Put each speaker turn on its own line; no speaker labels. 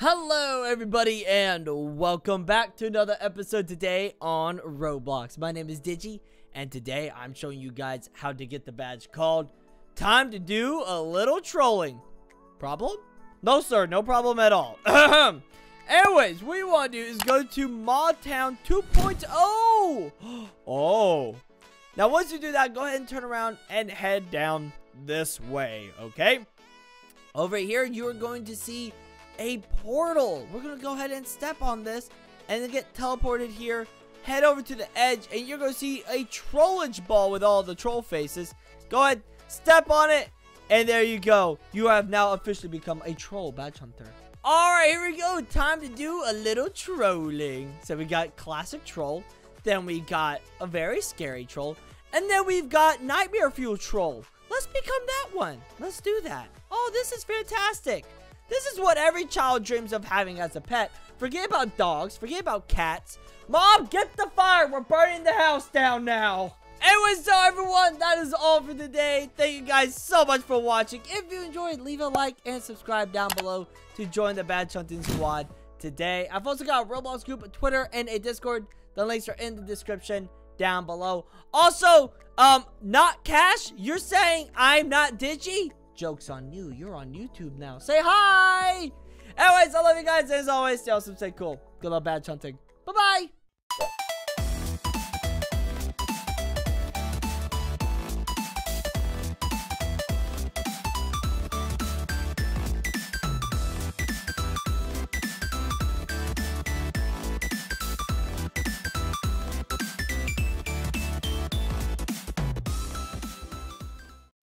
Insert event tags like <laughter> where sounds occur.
Hello, everybody, and welcome back to another episode today on Roblox. My name is Digi, and today I'm showing you guys how to get the badge called Time to Do a Little Trolling. Problem? No, sir, no problem at all. <laughs> Anyways, what you want to do is go to Modtown 2.0. <gasps> Oh. Now, once you do that, go ahead and turn around and head down this way, okay? Over here, you are going to see a portal. We're going to go ahead and step on this and then get teleported here. Head over to the edge and you're going to see a Trollge ball with all the troll faces. Go ahead, step on it, and there you go. You have now officially become a troll badge hunter. Alright, here we go. Time to do a little trolling. So we got classic troll. Then we got a very scary troll. And then we've got nightmare fuel troll. Let's become that one. Let's do that. Oh, this is fantastic. This is what every child dreams of having as a pet. Forget about dogs. Forget about cats. Mom, get the fire. We're burning the house down now. Anyway, so everyone, that is all for today. Thank you guys so much for watching. If you enjoyed, leave a like and subscribe down below to join the Badge Hunting Squad today. I've also got a Roblox group, a Twitter, and a Discord. The links are in the description down below. Also, um, not Cash, you're saying I'm not Digi? Joke's on you. You're on YouTube now. Say hi! Anyways, I love you guys. As always, stay awesome, stay cool. Good luck, badge hunting.